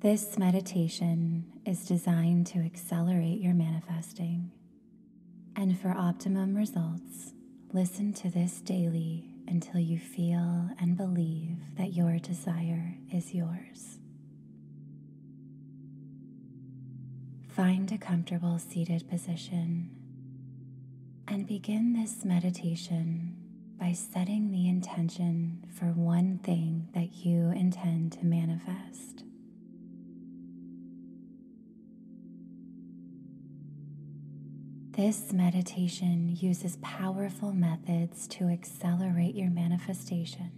This meditation is designed to accelerate your manifesting. And for optimum results, listen to this daily until you feel and believe that your desire is yours. Find a comfortable seated position and begin this meditation by setting the intention for one thing that you intend to manifest. This meditation uses powerful methods to accelerate your manifestation,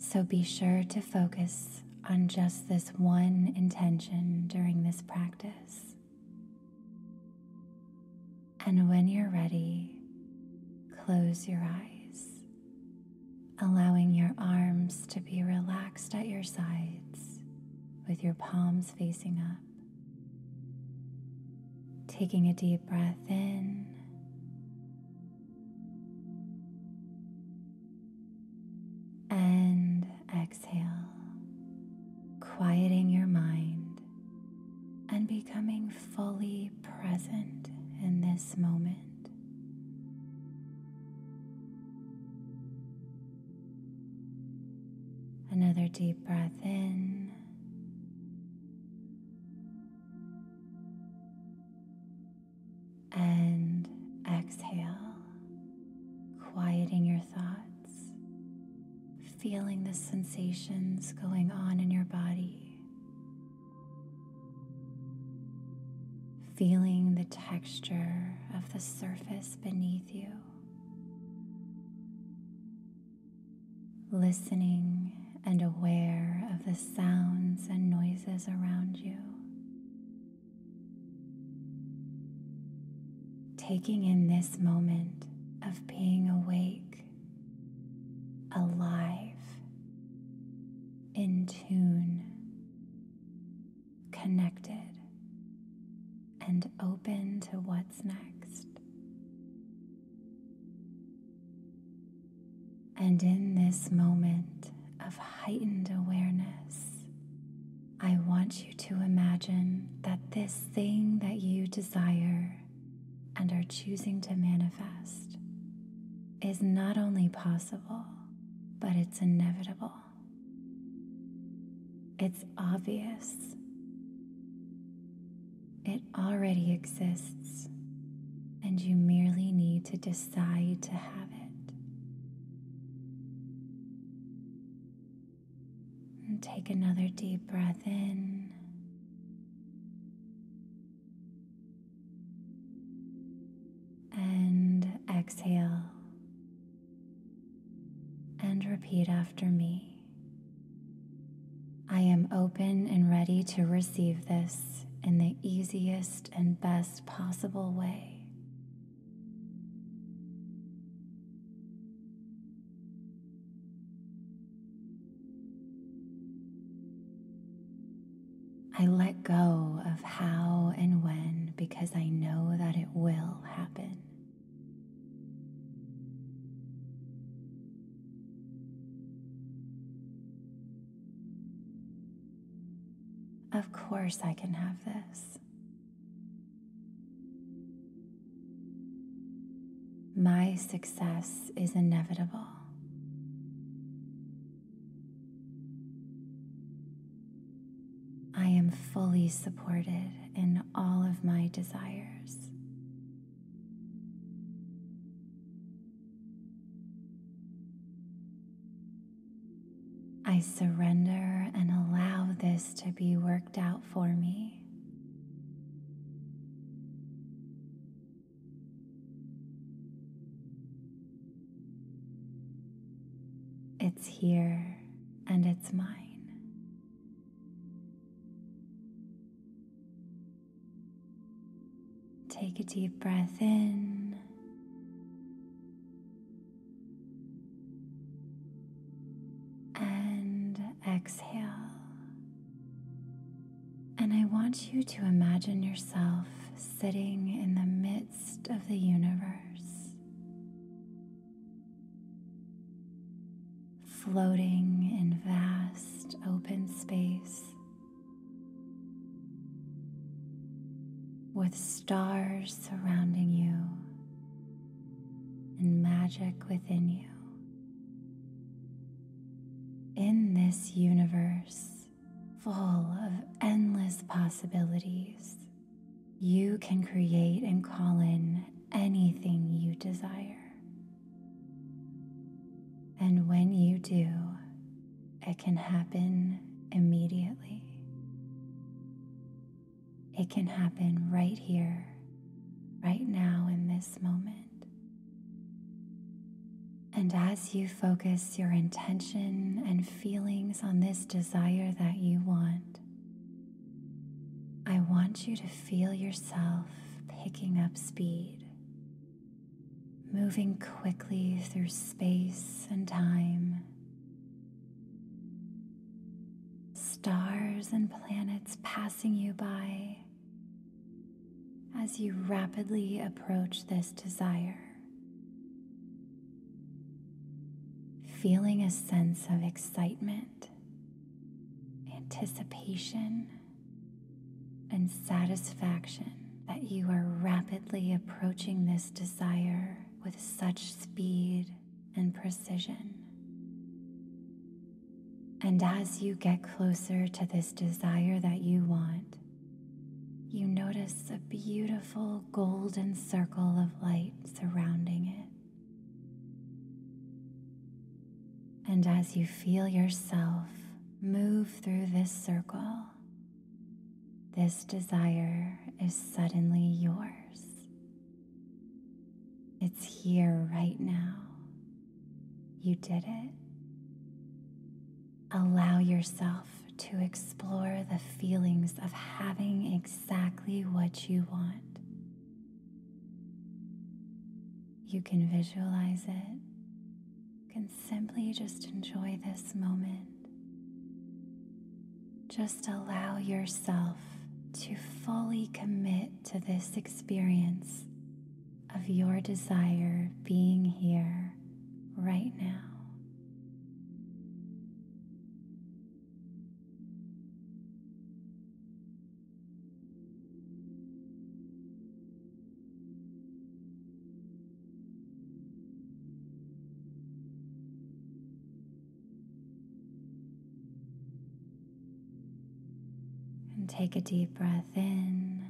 so be sure to focus on just this one intention during this practice. And when you're ready, close your eyes, allowing your arms to be relaxed at your sides with your palms facing up. Taking a deep breath in. And exhale, quieting your mind and becoming fully present in this moment. Another deep breath in. Going on in your body, feeling the texture of the surface beneath you, listening and aware of the sounds and noises around you. Taking in this moment of being awake, alive, in tune, connected, and open to what's next. And in this moment, of heightened awareness, I want you to imagine that this thing that you desire and are choosing to manifest is not only possible, but it's inevitable. It's obvious. It already exists, and you merely need to decide to have it. And take another deep breath in. And exhale. And repeat after me. Open and ready to receive this in the easiest and best possible way. I let go of how and when because I know that it will happen. Of course, I can have this. My success is inevitable. I am fully supported in all of my desires. I surrender and allow this to be worked out for me. It's here and it's mine. Take a deep breath in. Exhale. And I want you to imagine yourself sitting in the midst of the universe, floating in vast open space with stars surrounding you and magic within you. This universe full of endless possibilities, you can create and call in anything you desire. And when you do, it can happen immediately. It can happen right here, right now, in this moment. And as you focus your intention and feelings on this desire that you want, I want you to feel yourself picking up speed, moving quickly through space and time. Stars and planets passing you by as you rapidly approach this desire. Feeling a sense of excitement, anticipation, and satisfaction that you are rapidly approaching this desire with such speed and precision. And as you get closer to this desire that you want, you notice a beautiful golden circle of light surrounding it. And as you feel yourself move through this circle, this desire is suddenly yours. It's here right now. You did it. Allow yourself to explore the feelings of having exactly what you want. You can visualize it. Can simply just enjoy this moment. Just allow yourself to fully commit to this experience of your desire being here right now. Take a deep breath in.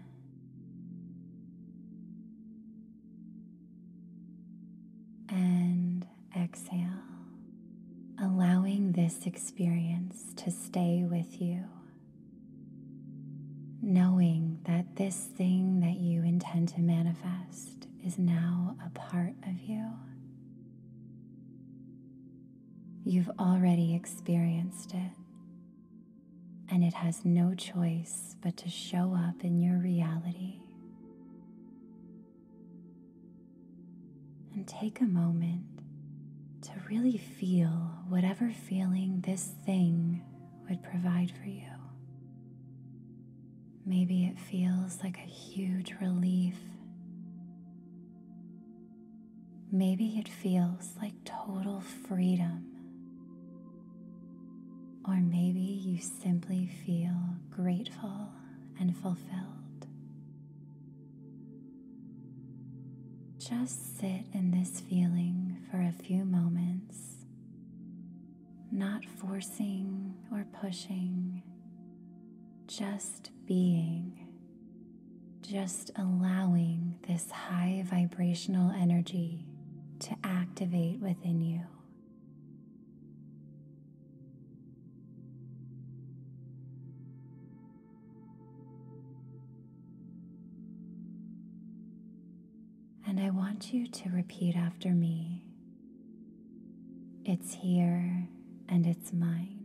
And exhale, allowing this experience to stay with you. Knowing that this thing that you intend to manifest is now a part of you. You've already experienced it and it has no choice but to show up in your reality. And take a moment to really feel whatever feeling this thing would provide for you. Maybe it feels like a huge relief. Maybe it feels like total freedom. Or maybe you simply feel grateful and fulfilled. Just sit in this feeling for a few moments, not forcing or pushing, just being, just allowing this high vibrational energy to activate within you. And I want you to repeat after me. It's here and it's mine.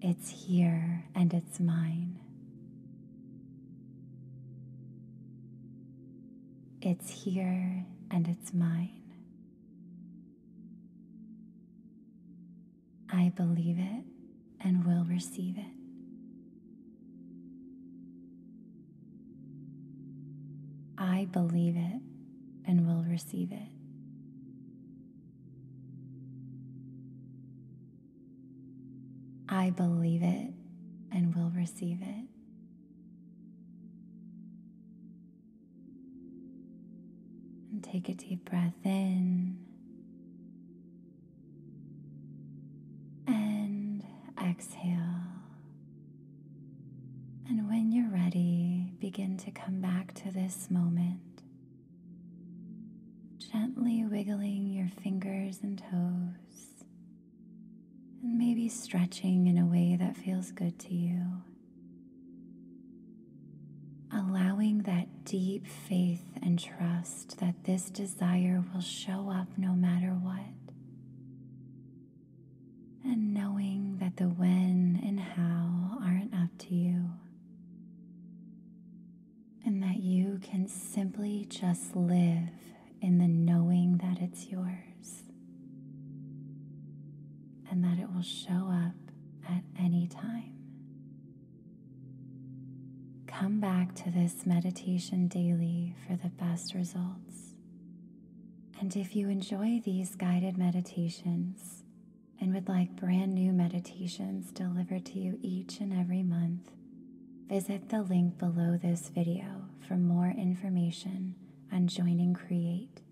It's here and it's mine. It's here and it's mine. I believe it and will receive it. I believe it and will receive it. I believe it and will receive it. And take a deep breath in and exhale. Begin to come back to this moment, gently wiggling your fingers and toes, and maybe stretching in a way that feels good to you. Allowing that deep faith and trust that this desire will show up no matter what. And knowing that the when and how aren't up to you and that you can simply just live in the knowing that it's yours and that it will show up at any time. Come back to this meditation daily for the best results. And if you enjoy these guided meditations and would like brand new meditations delivered to you each and every month, Visit the link below this video for more information on joining CREATE